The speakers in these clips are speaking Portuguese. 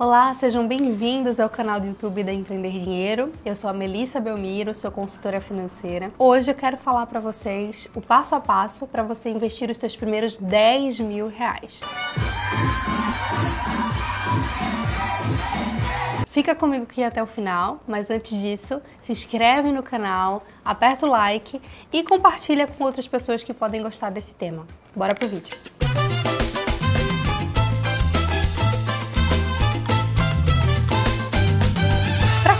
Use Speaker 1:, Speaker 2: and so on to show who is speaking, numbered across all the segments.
Speaker 1: Olá, sejam bem-vindos ao canal do YouTube da Empreender Dinheiro. Eu sou a Melissa Belmiro, sou consultora financeira. Hoje eu quero falar para vocês o passo a passo para você investir os seus primeiros 10 mil reais. Fica comigo aqui até o final, mas antes disso, se inscreve no canal, aperta o like e compartilha com outras pessoas que podem gostar desse tema. Bora pro vídeo!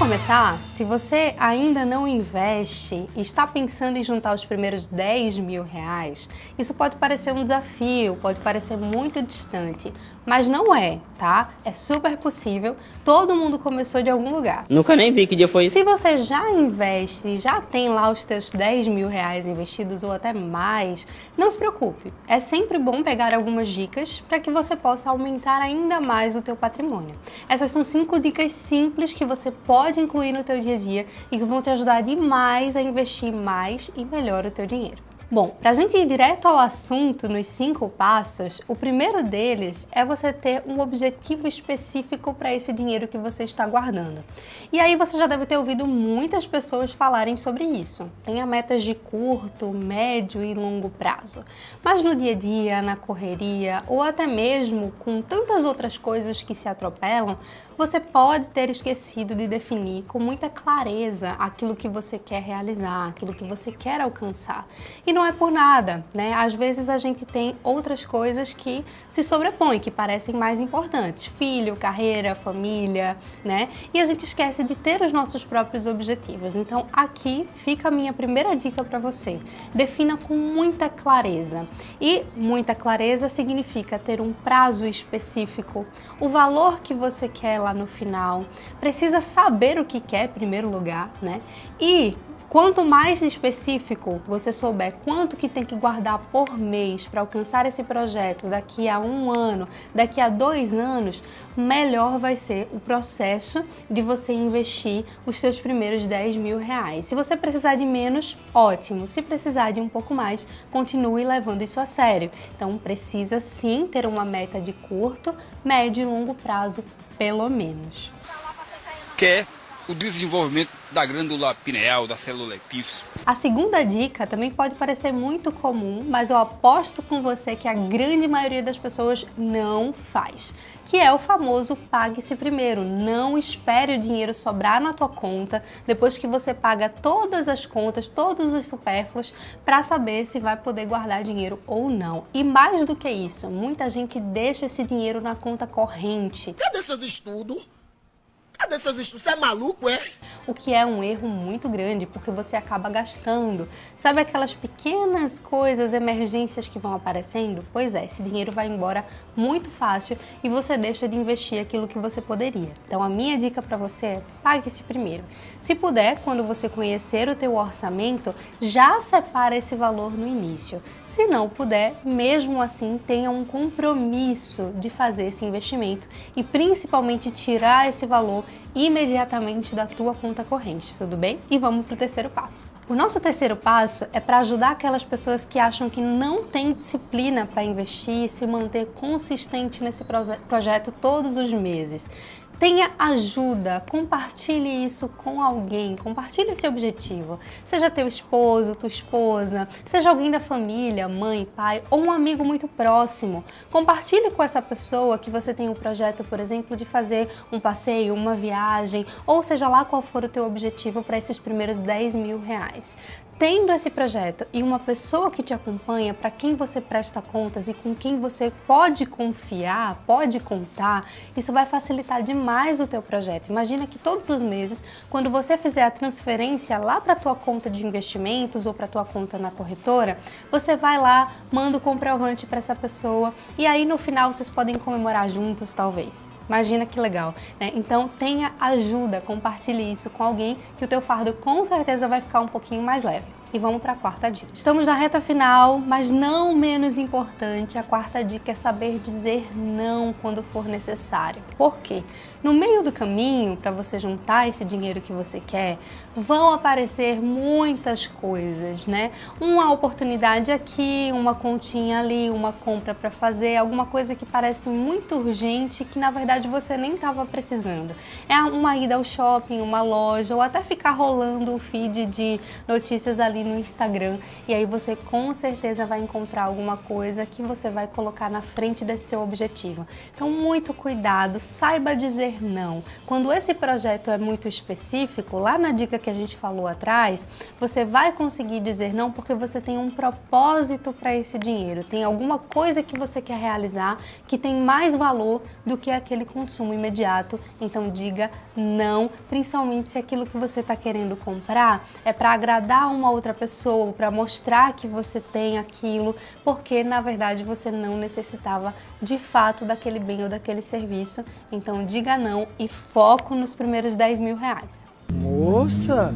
Speaker 1: Começar, se você ainda não investe e está pensando em juntar os primeiros 10 mil reais, isso pode parecer um desafio, pode parecer muito distante, mas não é, tá? É super possível. Todo mundo começou de algum lugar.
Speaker 2: Nunca nem vi que dia foi isso.
Speaker 1: Se você já investe, já tem lá os seus 10 mil reais investidos ou até mais, não se preocupe. É sempre bom pegar algumas dicas para que você possa aumentar ainda mais o teu patrimônio. Essas são cinco dicas simples que você pode incluir no teu dia a dia e que vão te ajudar demais a investir mais e melhor o teu dinheiro. Bom, para a gente ir direto ao assunto nos cinco passos, o primeiro deles é você ter um objetivo específico para esse dinheiro que você está guardando. E aí você já deve ter ouvido muitas pessoas falarem sobre isso. Tenha metas de curto, médio e longo prazo. Mas no dia a dia, na correria ou até mesmo com tantas outras coisas que se atropelam, você pode ter esquecido de definir com muita clareza aquilo que você quer realizar, aquilo que você quer alcançar. E não é por nada, né? Às vezes a gente tem outras coisas que se sobrepõem, que parecem mais importantes. Filho, carreira, família, né? E a gente esquece de ter os nossos próprios objetivos. Então aqui fica a minha primeira dica para você. Defina com muita clareza. E muita clareza significa ter um prazo específico, o valor que você quer lá no final. Precisa saber o que quer em primeiro lugar, né? E Quanto mais específico você souber quanto que tem que guardar por mês para alcançar esse projeto daqui a um ano, daqui a dois anos, melhor vai ser o processo de você investir os seus primeiros 10 mil reais. Se você precisar de menos, ótimo. Se precisar de um pouco mais, continue levando isso a sério. Então precisa sim ter uma meta de curto, médio e longo prazo, pelo menos.
Speaker 3: Quer o desenvolvimento da glândula pineal, da célula epífise.
Speaker 1: A segunda dica também pode parecer muito comum, mas eu aposto com você que a grande maioria das pessoas não faz, que é o famoso pague-se primeiro. Não espere o dinheiro sobrar na tua conta depois que você paga todas as contas, todos os supérfluos, para saber se vai poder guardar dinheiro ou não. E mais do que isso, muita gente deixa esse dinheiro na conta corrente.
Speaker 4: Cadê seus estudos? Cadê seus estudos? Você é maluco, é?
Speaker 1: O que é um erro muito grande, porque você acaba gastando. Sabe aquelas pequenas coisas, emergências que vão aparecendo? Pois é, esse dinheiro vai embora muito fácil e você deixa de investir aquilo que você poderia. Então a minha dica para você é pague-se primeiro. Se puder, quando você conhecer o teu orçamento, já separa esse valor no início. Se não puder, mesmo assim, tenha um compromisso de fazer esse investimento e principalmente tirar esse valor imediatamente da tua conta corrente, tudo bem? E vamos para o terceiro passo. O nosso terceiro passo é para ajudar aquelas pessoas que acham que não têm disciplina para investir e se manter consistente nesse proje projeto todos os meses. Tenha ajuda, compartilhe isso com alguém, compartilhe esse objetivo. Seja teu esposo, tua esposa, seja alguém da família, mãe, pai ou um amigo muito próximo. Compartilhe com essa pessoa que você tem um projeto, por exemplo, de fazer um passeio, uma viagem, ou seja lá qual for o teu objetivo para esses primeiros 10 mil reais. Tendo esse projeto e uma pessoa que te acompanha, para quem você presta contas e com quem você pode confiar, pode contar, isso vai facilitar demais o teu projeto. Imagina que todos os meses, quando você fizer a transferência lá para tua conta de investimentos ou para tua conta na corretora, você vai lá, manda o comprovante para essa pessoa e aí no final vocês podem comemorar juntos, talvez. Imagina que legal, né? Então tenha ajuda, compartilhe isso com alguém que o teu fardo com certeza vai ficar um pouquinho mais leve. E vamos para a quarta dica. Estamos na reta final, mas não menos importante, a quarta dica é saber dizer não quando for necessário. Por quê? No meio do caminho, para você juntar esse dinheiro que você quer, vão aparecer muitas coisas, né? Uma oportunidade aqui, uma continha ali, uma compra para fazer, alguma coisa que parece muito urgente que na verdade você nem estava precisando. É uma ida ao shopping, uma loja ou até ficar rolando o feed de notícias ali ali no Instagram e aí você com certeza vai encontrar alguma coisa que você vai colocar na frente desse seu objetivo. Então, muito cuidado, saiba dizer não. Quando esse projeto é muito específico, lá na dica que a gente falou atrás, você vai conseguir dizer não porque você tem um propósito para esse dinheiro, tem alguma coisa que você quer realizar que tem mais valor do que aquele consumo imediato. Então, diga não, principalmente se aquilo que você está querendo comprar é para agradar uma outra outra pessoa, para mostrar que você tem aquilo, porque na verdade você não necessitava de fato daquele bem ou daquele serviço. Então diga não e foco nos primeiros 10 mil reais.
Speaker 4: Moça,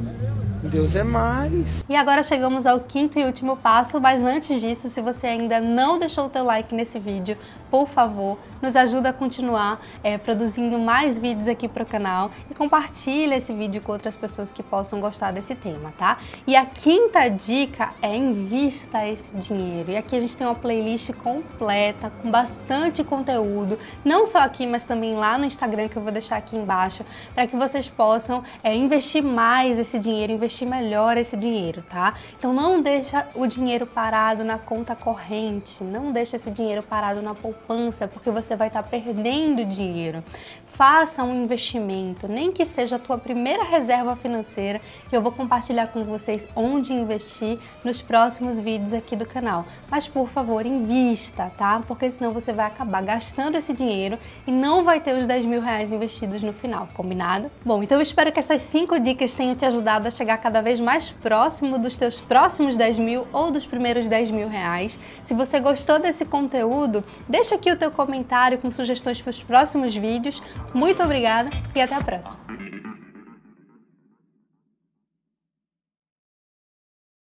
Speaker 4: Deus é mais.
Speaker 1: E agora chegamos ao quinto e último passo, mas antes disso, se você ainda não deixou o teu like nesse vídeo, por favor, nos ajuda a continuar é, produzindo mais vídeos aqui para o canal e compartilha esse vídeo com outras pessoas que possam gostar desse tema, tá? E a quinta dica é invista esse dinheiro. E aqui a gente tem uma playlist completa, com bastante conteúdo, não só aqui, mas também lá no Instagram, que eu vou deixar aqui embaixo, para que vocês possam é, investir mais esse dinheiro, investir melhor esse dinheiro, tá? Então não deixa o dinheiro parado na conta corrente, não deixa esse dinheiro parado na poupança porque você vai estar perdendo dinheiro. Faça um investimento, nem que seja a tua primeira reserva financeira, que eu vou compartilhar com vocês onde investir nos próximos vídeos aqui do canal. Mas por favor, invista, tá? Porque senão você vai acabar gastando esse dinheiro e não vai ter os 10 mil reais investidos no final, combinado? Bom, então eu espero que essas 5 dicas tenham te ajudado a chegar cada vez mais próximo dos teus próximos 10 mil ou dos primeiros 10 mil reais. Se você gostou desse conteúdo, deixa aqui o teu comentário com sugestões para os próximos vídeos. Muito obrigada e até a próxima!